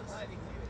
business.